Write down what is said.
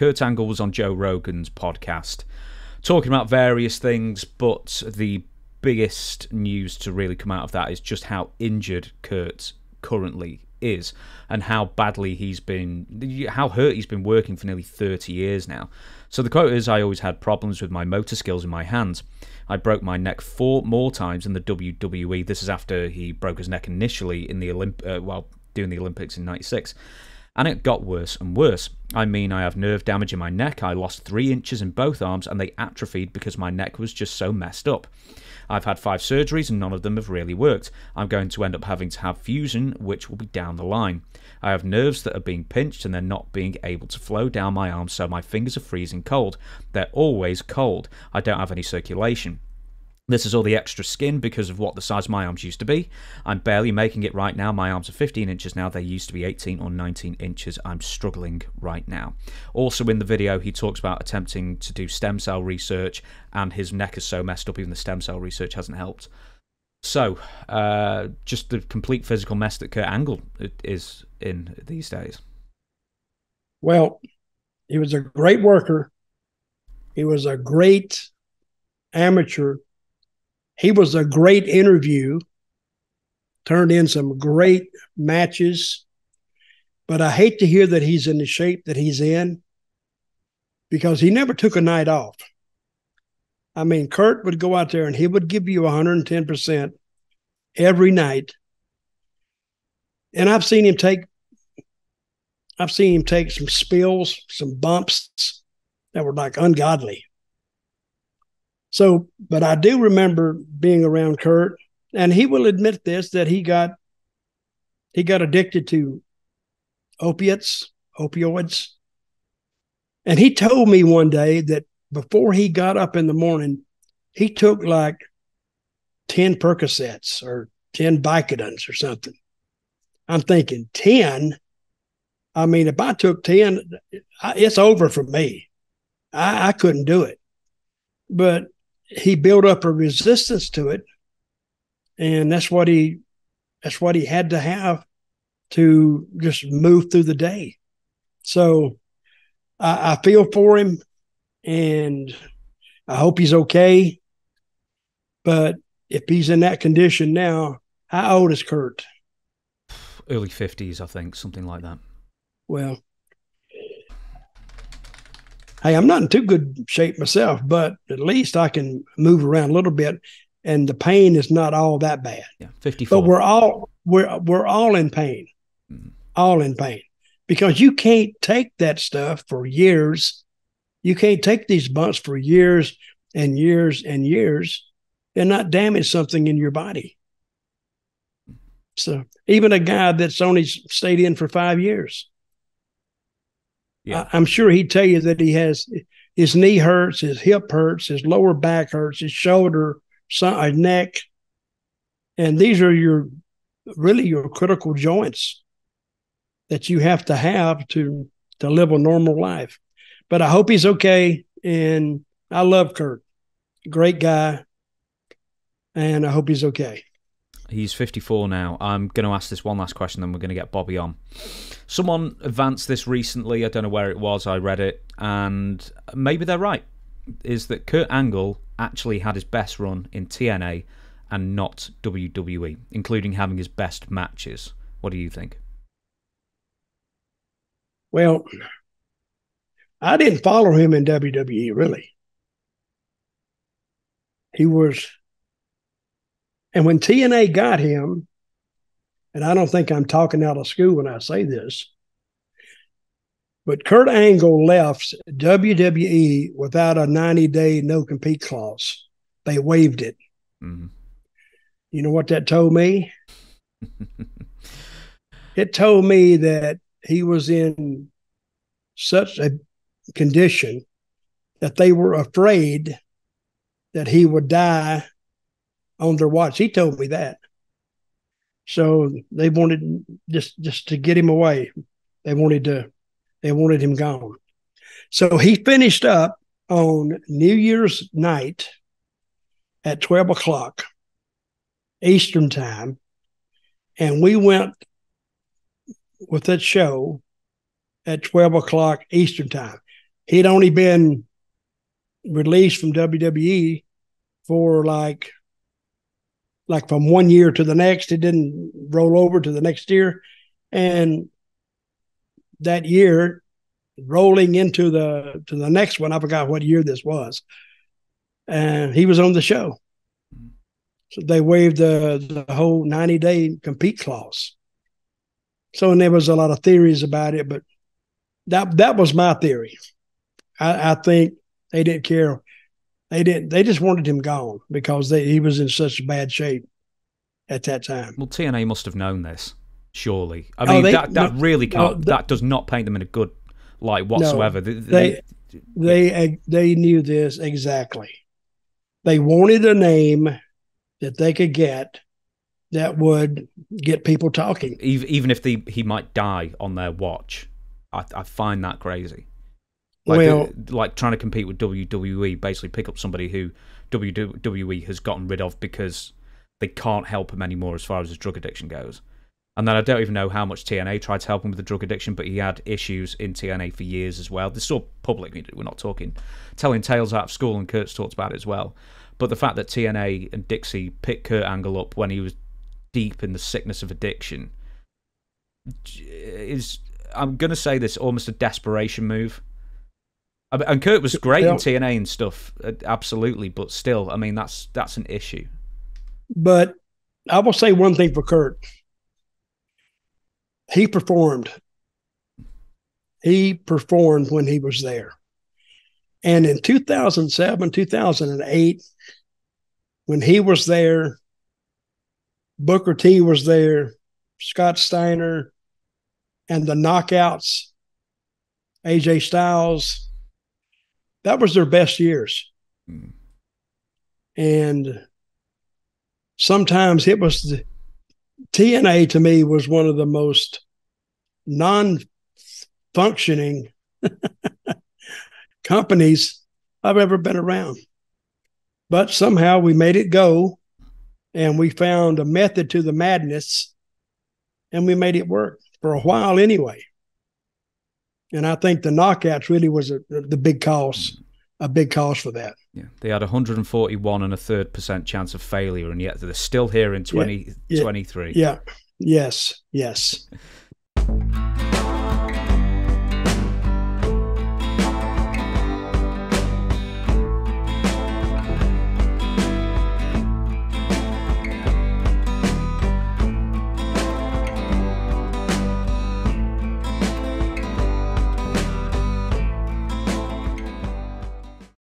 Kurt Angle was on Joe Rogan's podcast talking about various things, but the biggest news to really come out of that is just how injured Kurt currently is and how badly he's been, how hurt he's been working for nearly 30 years now. So the quote is I always had problems with my motor skills in my hands. I broke my neck four more times in the WWE. This is after he broke his neck initially in the Olymp- uh, while doing the Olympics in 96 and it got worse and worse. I mean, I have nerve damage in my neck, I lost three inches in both arms, and they atrophied because my neck was just so messed up. I've had five surgeries and none of them have really worked. I'm going to end up having to have fusion, which will be down the line. I have nerves that are being pinched and they're not being able to flow down my arms, so my fingers are freezing cold. They're always cold. I don't have any circulation. This is all the extra skin because of what the size my arms used to be. I'm barely making it right now. My arms are 15 inches now. They used to be 18 or 19 inches. I'm struggling right now. Also, in the video, he talks about attempting to do stem cell research, and his neck is so messed up, even the stem cell research hasn't helped. So, uh, just the complete physical mess that Kurt Angle is in these days. Well, he was a great worker. He was a great amateur he was a great interview, turned in some great matches. But I hate to hear that he's in the shape that he's in because he never took a night off. I mean, Kurt would go out there and he would give you 110% every night. And I've seen him take I've seen him take some spills, some bumps that were like ungodly. So, but I do remember being around Kurt, and he will admit this that he got he got addicted to opiates, opioids. And he told me one day that before he got up in the morning, he took like 10 Percocets or 10 Vicodins or something. I'm thinking 10. I mean, if I took 10, it's over for me. I, I couldn't do it. But he built up a resistance to it and that's what he that's what he had to have to just move through the day. So I, I feel for him and i hope he's okay but if he's in that condition now how old is kurt? Early 50s i think something like that. Well hey, I'm not in too good shape myself, but at least I can move around a little bit, and the pain is not all that bad. Yeah, 54. But we're all we're we're all in pain, mm-hmm. all in pain, because you can't take that stuff for years. You can't take these bumps for years and years and years and not damage something in your body. So even a guy that's only stayed in for five years, yeah. I, am sure he'd tell you that he has his knee hurts, his hip hurts, his lower back hurts, his shoulder, some, uh, neck, and these are your really your critical joints that you have to have to to live a normal life. But I hope he's okay, and I love Kurt, great guy, and I hope he's okay. He's 54 now. I'm going to ask this one last question, then we're going to get Bobby on. Someone advanced this recently. I don't know where it was. I read it, and maybe they're right. Is that Kurt Angle actually had his best run in TNA and not WWE, including having his best matches? What do you think? Well, I didn't follow him in WWE really. He was and when TNA got him, and I don't think I'm talking out of school when I say this, but Kurt Angle left WWE without a 90 day no compete clause. They waived it. Mm-hmm. You know what that told me? it told me that he was in such a condition that they were afraid that he would die on their watch. He told me that. So they wanted just just to get him away. They wanted to they wanted him gone. So he finished up on New Year's night at 12 o'clock Eastern time. And we went with that show at 12 o'clock Eastern time. he'd only been released from WWE for like like from one year to the next. It didn't roll over to the next year. And that year, rolling into the to the next one, I forgot what year this was. And he was on the show. So they waived the, the whole 90 day compete clause. So and there was a lot of theories about it, but that that was my theory. I, I think they didn't care. They didn't. They just wanted him gone because they, he was in such bad shape at that time. Well, TNA must have known this, surely. I oh, mean, they, that, that no, really can't. No, that does not paint them in a good light whatsoever. No, they, they, they they knew this exactly. They wanted a name that they could get that would get people talking. Even if the, he might die on their watch, I, I find that crazy. Like, well, the, like trying to compete with WWE, basically pick up somebody who WWE has gotten rid of because they can't help him anymore as far as his drug addiction goes. And then I don't even know how much TNA tried to help him with the drug addiction, but he had issues in TNA for years as well. This is all public. We're not talking telling tales out of school, and Kurt's talked about it as well. But the fact that TNA and Dixie picked Kurt Angle up when he was deep in the sickness of addiction is, I'm going to say this, almost a desperation move. And Kurt was great yeah. in TNA and stuff, uh, absolutely, but still, I mean, that's that's an issue. But I will say one thing for Kurt. He performed. He performed when he was there. And in 2007, 2008, when he was there, Booker T was there, Scott Steiner, and the knockouts, AJ Styles. That was their best years. Mm. And sometimes it was the, TNA to me was one of the most non functioning companies I've ever been around. But somehow we made it go and we found a method to the madness and we made it work for a while anyway. And I think the knockouts really was a, the big cause, a big cause for that. Yeah, they had 141 and a third percent chance of failure, and yet they're still here in 2023. Yeah, yeah. yeah. Yes, yes.